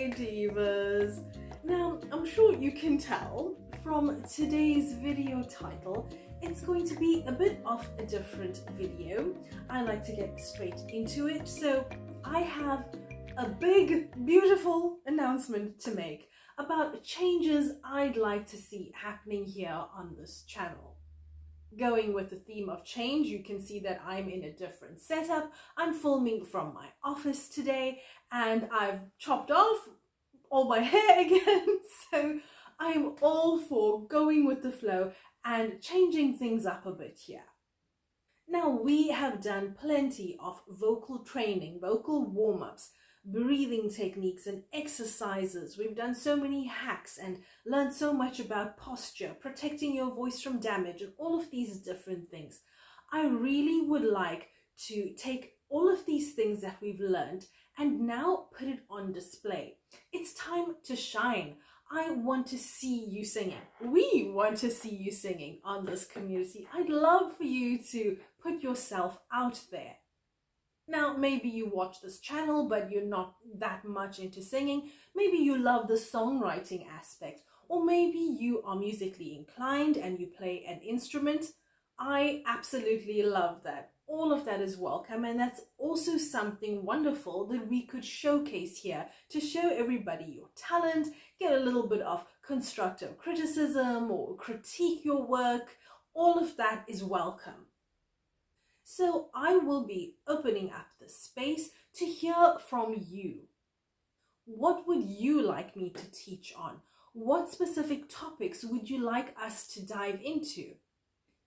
Hey Divas! Now, I'm sure you can tell from today's video title, it's going to be a bit of a different video. I like to get straight into it, so I have a big, beautiful announcement to make about changes I'd like to see happening here on this channel. Going with the theme of change, you can see that I'm in a different setup. I'm filming from my office today and I've chopped off all my hair again. So I'm all for going with the flow and changing things up a bit here. Now we have done plenty of vocal training, vocal warm-ups, breathing techniques and exercises. We've done so many hacks and learned so much about posture, protecting your voice from damage and all of these different things. I really would like to take all of these things that we've learned and now put it on display. It's time to shine. I want to see you singing. We want to see you singing on this community. I'd love for you to put yourself out there. Now, maybe you watch this channel, but you're not that much into singing. Maybe you love the songwriting aspect, or maybe you are musically inclined and you play an instrument. I absolutely love that. All of that is welcome, and that's also something wonderful that we could showcase here to show everybody your talent, get a little bit of constructive criticism or critique your work. All of that is welcome. So I will be opening up the space to hear from you. What would you like me to teach on? What specific topics would you like us to dive into?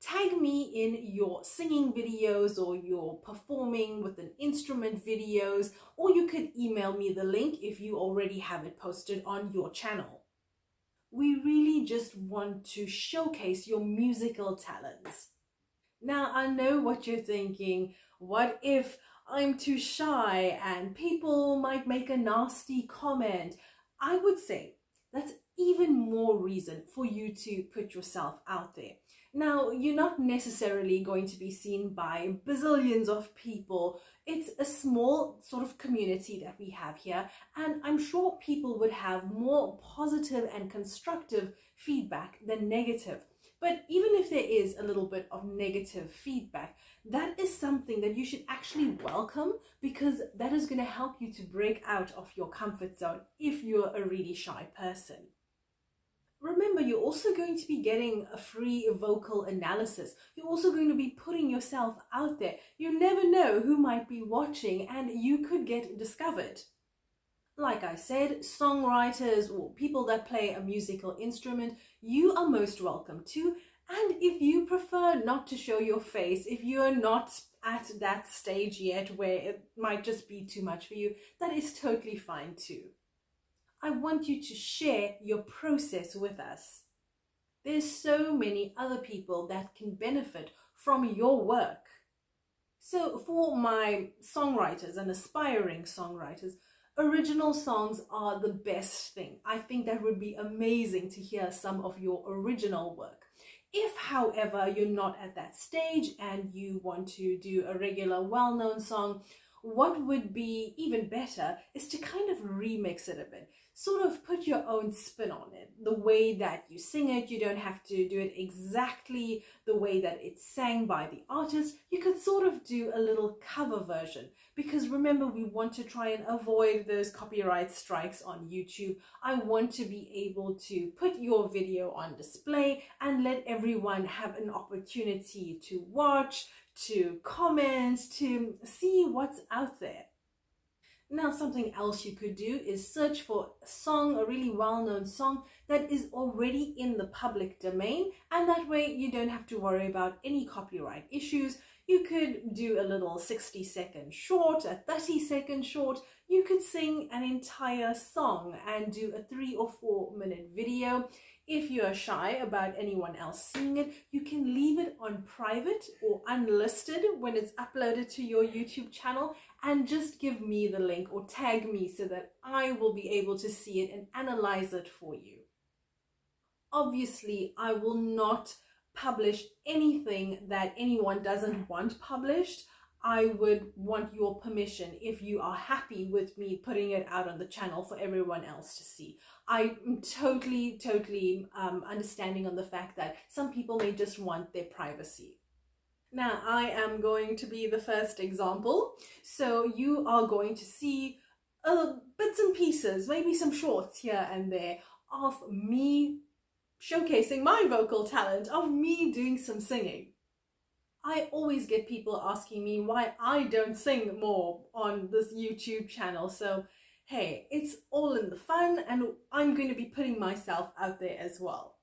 Tag me in your singing videos or your performing with an instrument videos, or you could email me the link if you already have it posted on your channel. We really just want to showcase your musical talents. Now, I know what you're thinking. What if I'm too shy and people might make a nasty comment? I would say that's even more reason for you to put yourself out there. Now, you're not necessarily going to be seen by bazillions of people. It's a small sort of community that we have here, and I'm sure people would have more positive and constructive feedback than negative. But even if there is a little bit of negative feedback, that is something that you should actually welcome because that is going to help you to break out of your comfort zone if you're a really shy person. Remember, you're also going to be getting a free vocal analysis. You're also going to be putting yourself out there. You never know who might be watching and you could get discovered. Like I said, songwriters or people that play a musical instrument, you are most welcome to. And if you prefer not to show your face, if you're not at that stage yet where it might just be too much for you, that is totally fine too. I want you to share your process with us. There's so many other people that can benefit from your work. So for my songwriters and aspiring songwriters, original songs are the best thing. I think that would be amazing to hear some of your original work. If, however, you're not at that stage and you want to do a regular well-known song, what would be even better is to kind of remix it a bit sort of put your own spin on it. The way that you sing it, you don't have to do it exactly the way that it's sang by the artist. You could sort of do a little cover version because remember we want to try and avoid those copyright strikes on YouTube. I want to be able to put your video on display and let everyone have an opportunity to watch, to comment, to see what's out there. Now something else you could do is search for a song, a really well-known song that is already in the public domain and that way you don't have to worry about any copyright issues. You could do a little 60 second short, a 30 second short. You could sing an entire song and do a three or four minute video. If you are shy about anyone else seeing it, you can leave it on private or unlisted when it's uploaded to your YouTube channel and just give me the link or tag me so that I will be able to see it and analyze it for you. Obviously, I will not publish anything that anyone doesn't want published. I would want your permission if you are happy with me putting it out on the channel for everyone else to see. I'm totally, totally um, understanding on the fact that some people may just want their privacy. Now, I am going to be the first example. So you are going to see uh, bits and pieces, maybe some shorts here and there of me showcasing my vocal talent, of me doing some singing. I always get people asking me why I don't sing more on this YouTube channel. So, hey, it's all in the fun and I'm going to be putting myself out there as well.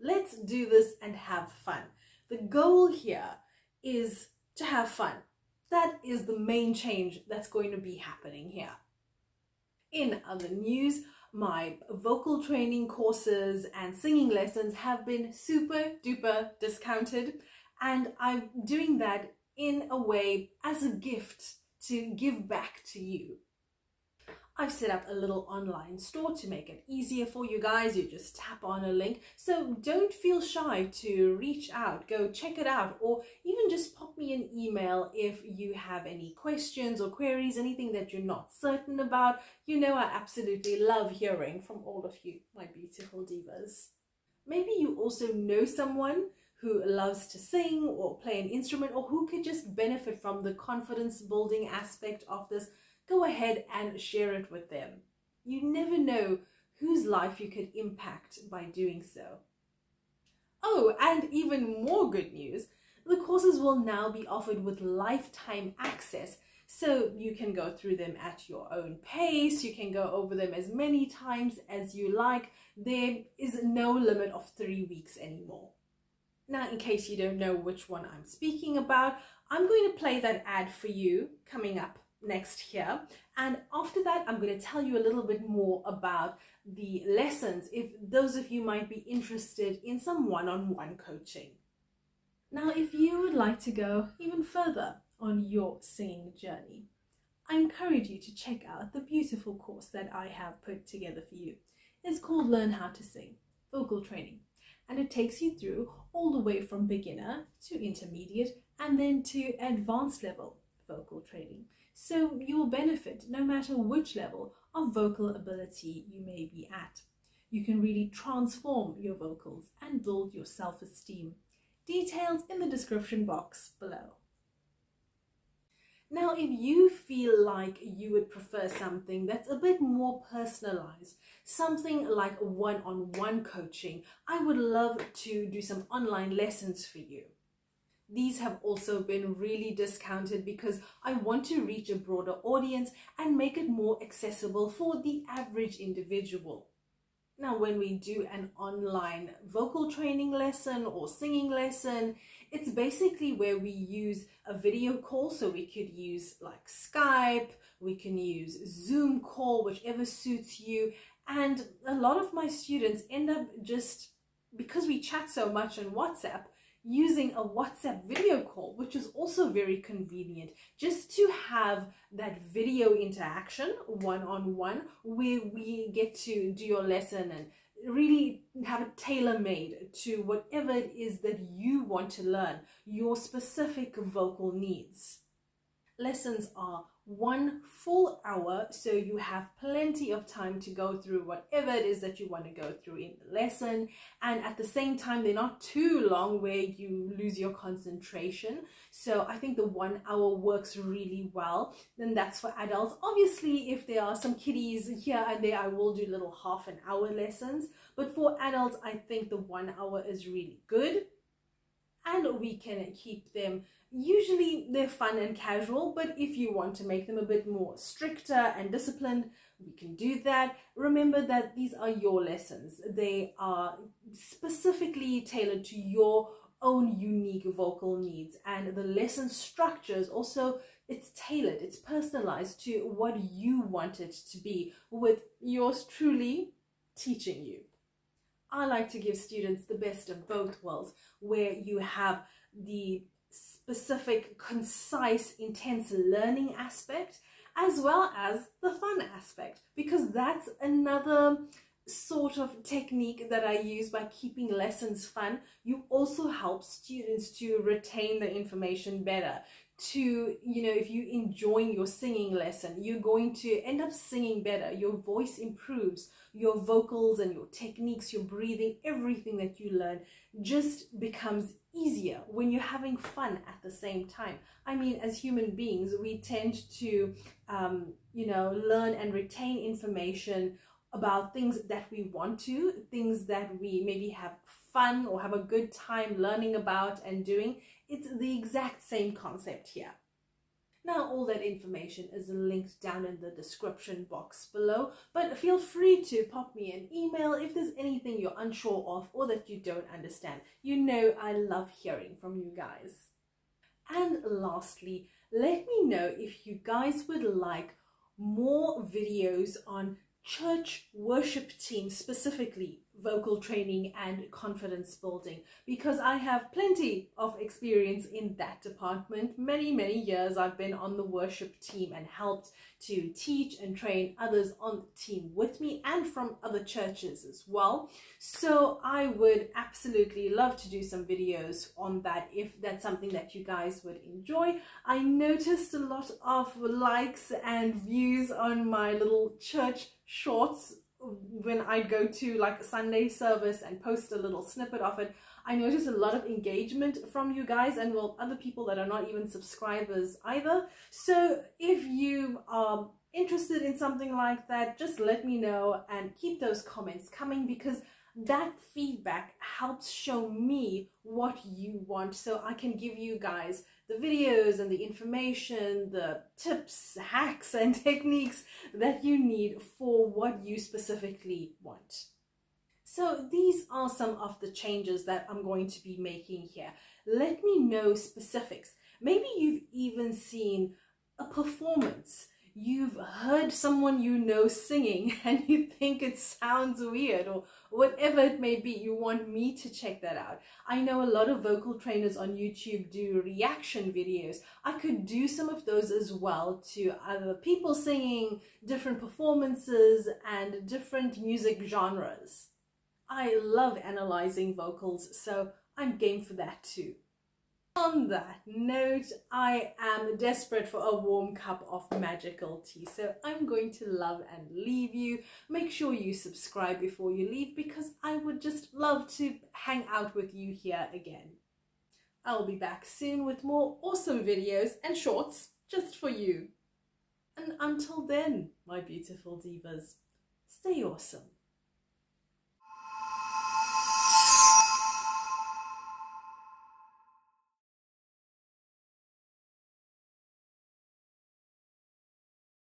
Let's do this and have fun. The goal here is to have fun. That is the main change that's going to be happening here. In other news, my vocal training courses and singing lessons have been super duper discounted and I'm doing that in a way as a gift to give back to you. I've set up a little online store to make it easier for you guys. You just tap on a link. So don't feel shy to reach out, go check it out, or even just pop me an email if you have any questions or queries, anything that you're not certain about. You know, I absolutely love hearing from all of you, my beautiful divas. Maybe you also know someone who loves to sing or play an instrument or who could just benefit from the confidence building aspect of this go ahead and share it with them. You never know whose life you could impact by doing so. Oh, and even more good news, the courses will now be offered with lifetime access. So you can go through them at your own pace, you can go over them as many times as you like. There is no limit of three weeks anymore. Now, in case you don't know which one I'm speaking about, I'm going to play that ad for you coming up next here. And after that, I'm going to tell you a little bit more about the lessons if those of you might be interested in some one-on-one -on -one coaching. Now, if you would like to go even further on your singing journey, I encourage you to check out the beautiful course that I have put together for you. It's called Learn How to Sing, Vocal Training, and it takes you through all the way from beginner to intermediate and then to advanced level vocal training so you will benefit no matter which level of vocal ability you may be at. You can really transform your vocals and build your self-esteem. Details in the description box below. Now, if you feel like you would prefer something that's a bit more personalized, something like one-on-one coaching, I would love to do some online lessons for you these have also been really discounted because I want to reach a broader audience and make it more accessible for the average individual. Now, when we do an online vocal training lesson or singing lesson, it's basically where we use a video call. So we could use like Skype, we can use Zoom call, whichever suits you. And a lot of my students end up just, because we chat so much on WhatsApp, using a WhatsApp video call, which is also very convenient, just to have that video interaction one-on-one where we get to do your lesson and really have it tailor-made to whatever it is that you want to learn, your specific vocal needs. Lessons are one full hour so you have plenty of time to go through whatever it is that you want to go through in the lesson. And at the same time they're not too long where you lose your concentration. So i think the one hour works really well. Then that's for adults. Obviously if there are some kiddies here and there i will do little half an hour lessons. But for adults i think the one hour is really good. And we can keep them usually they're fun and casual but if you want to make them a bit more stricter and disciplined we can do that. Remember that these are your lessons. They are specifically tailored to your own unique vocal needs. And the lesson structure is also it's tailored it's personalized to what you want it to be with yours truly teaching you. I like to give students the best of both worlds where you have the specific, concise, intense learning aspect as well as the fun aspect because that's another sort of technique that I use by keeping lessons fun. You also help students to retain the information better, to, you know, if you're enjoying your singing lesson, you're going to end up singing better. Your voice improves, your vocals and your techniques, your breathing, everything that you learn just becomes easier when you're having fun at the same time. I mean, as human beings, we tend to, um, you know, learn and retain information about things that we want to, things that we maybe have fun or have a good time learning about and doing. It's the exact same concept here. Now all that information is linked down in the description box below, but feel free to pop me an email if there's anything you're unsure of or that you don't understand. You know I love hearing from you guys. And lastly, let me know if you guys would like more videos on church worship team specifically vocal training and confidence building because I have plenty of experience in that department. Many, many years I've been on the worship team and helped to teach and train others on the team with me and from other churches as well. So I would absolutely love to do some videos on that if that's something that you guys would enjoy. I noticed a lot of likes and views on my little church shorts when I'd go to like Sunday service and post a little snippet of it, I noticed a lot of engagement from you guys and well other people that are not even subscribers either. So if you are interested in something like that, just let me know and keep those comments coming because that feedback helps show me what you want so I can give you guys the videos and the information, the tips, hacks and techniques that you need for what you specifically want. So these are some of the changes that I'm going to be making here. Let me know specifics. Maybe you've even seen a performance you've heard someone you know singing and you think it sounds weird or whatever it may be, you want me to check that out. I know a lot of vocal trainers on YouTube do reaction videos. I could do some of those as well to other people singing, different performances and different music genres. I love analyzing vocals, so I'm game for that too. On that note, I am desperate for a warm cup of magical tea, so I'm going to love and leave you. Make sure you subscribe before you leave because I would just love to hang out with you here again. I'll be back soon with more awesome videos and shorts just for you. And until then, my beautiful divas, stay awesome.